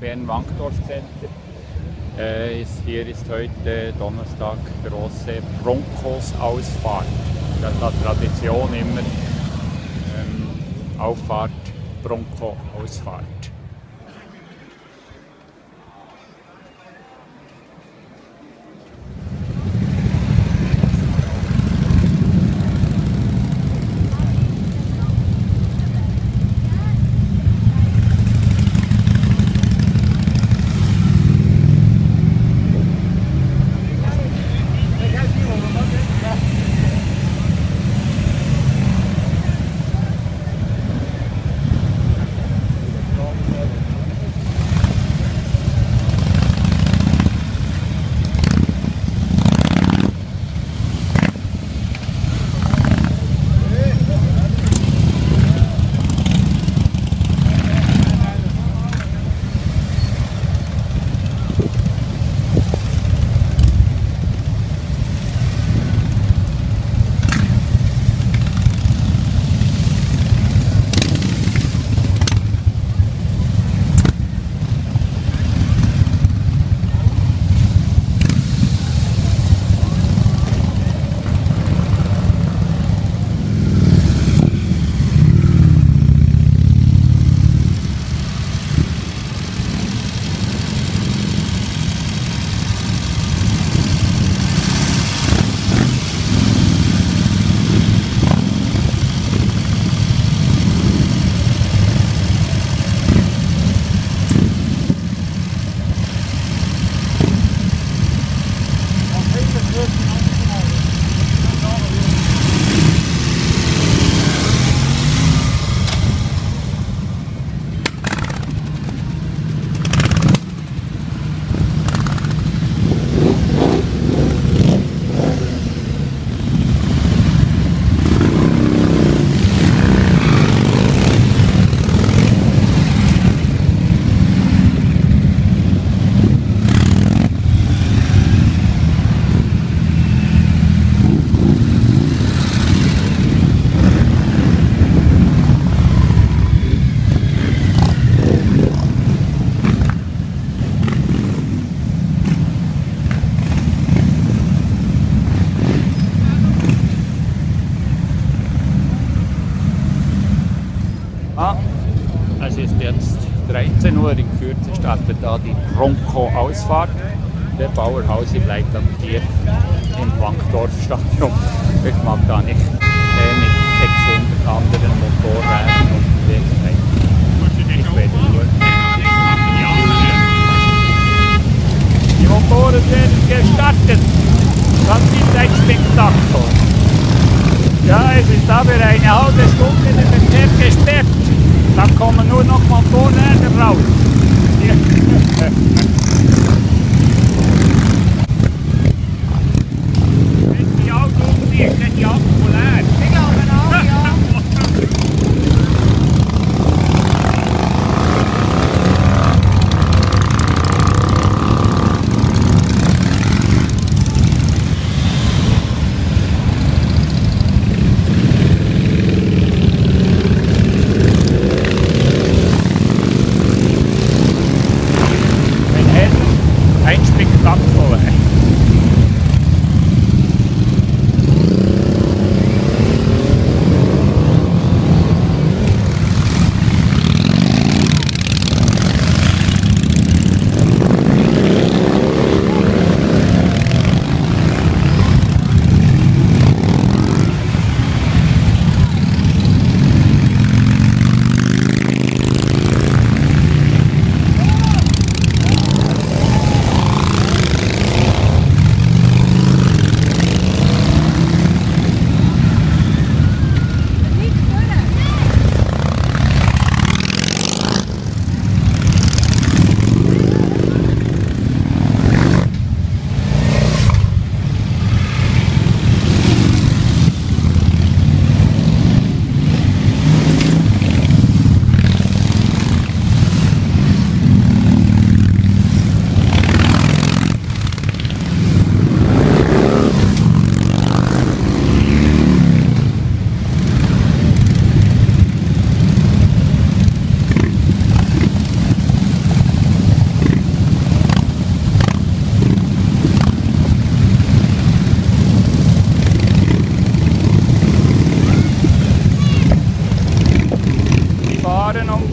Bern-Wankdorf Center. Äh, hier ist heute Donnerstag große Broncos-Ausfahrt. Das hat Tradition immer. Ähm, Auffahrt, Bronco-Ausfahrt. Ah, es ist jetzt 13 Uhr, in Kürze startet da die Bronco-Ausfahrt. Der Bauerhausi bleibt dann hier im Wankdorf-Stadion. Ich mag da nicht äh, mit 600 anderen Motorrädern unterwegs sein. Ich werde nur. Die Motoren werden gestartet. Das ist ein Spektakel. Ja, es ist aber eine halbe Stunde der Verkehr gesperrt. Dann kommen nur noch Motorräder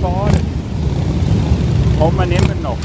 Fahren. Kommen immer noch.